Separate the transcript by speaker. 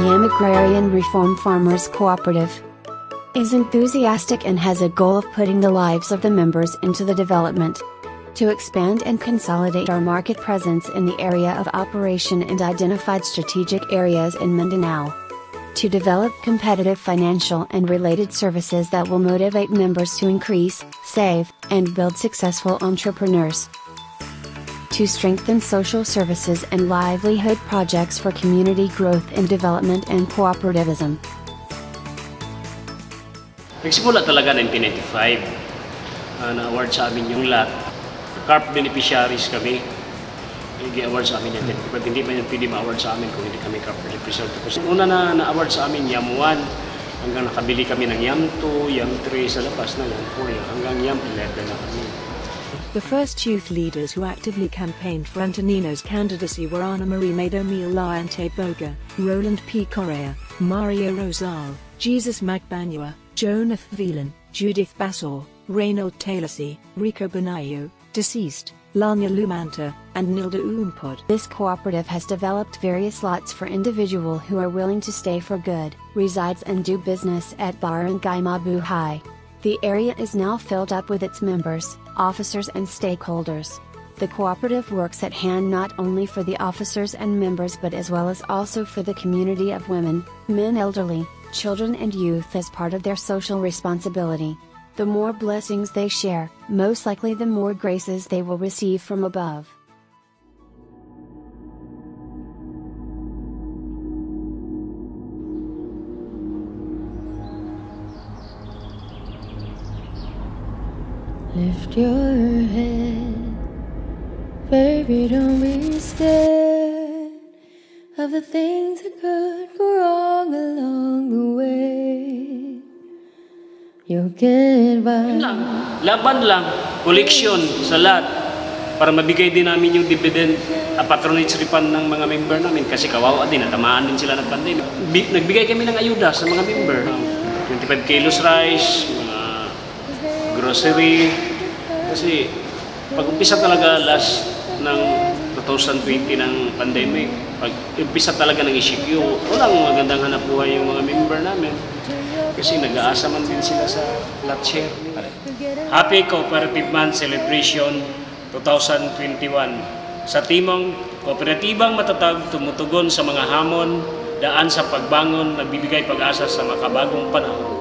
Speaker 1: Yam Agrarian Reform Farmers Cooperative is enthusiastic and has a goal of putting the lives of the members into the development. To expand and consolidate our market presence in the area of operation and identified strategic areas in Mindanao. To develop competitive financial and related services that will motivate members to increase, save, and build successful entrepreneurs. To strengthen social services and livelihood projects for community growth and development and cooperativism.
Speaker 2: Nagsimula talaga 1995. Uh, na-award sa amin yung lot. Carp beneficiaries kami. Nag-award sa amin yan. But hindi pa yan pwede ma-award sa amin kung hindi kami carp beneficiaries. Una na na-award sa amin YAM 1. Hanggang nakabili kami ng YAM 2, YAM 3 sa labas na YAM 4. Hanggang YAM 11 na kami.
Speaker 3: The first youth leaders who actively campaigned for Antonino's candidacy were Ana Marie Madomil Liante Boga, Roland P. Correa, Mario Rosal, Jesus Magbanua, Jonath Velan, Judith Bassor, Reynold Taylorcy, Rico Benayo, deceased, Lanya Lumanta, and Nilda Umpod.
Speaker 1: This cooperative has developed various lots for individual who are willing to stay for good, resides and do business at Barangay Mabuhay. The area is now filled up with its members, officers and stakeholders. The cooperative works at hand not only for the officers and members but as well as also for the community of women, men elderly, children and youth as part of their social responsibility. The more blessings they share, most likely the more graces they will receive from above.
Speaker 4: Lift your head, baby, don't be scared of the things that could go wrong along the way. You'll get by.
Speaker 2: Lang. Laban lang. Collection sa lahat. Para mabigay din namin yung dividend at patronage refund ng mga member namin kasi kawawa din, natamaan din sila ng pandemic. Bi- nagbigay kami ng ayuda sa mga member. 25 kilos rice, grocery. Kasi pag umpisa talaga last ng 2020 ng pandemic, pag umpisa talaga ng ECQ, walang magandang hanap buhay yung mga member namin. Kasi nag-aasa man din sila sa lot share. Happy Cooperative Month Celebration 2021. Sa timong kooperatibang matatag tumutugon sa mga hamon, daan sa pagbangon, nagbibigay pag-asa sa makabagong panahon.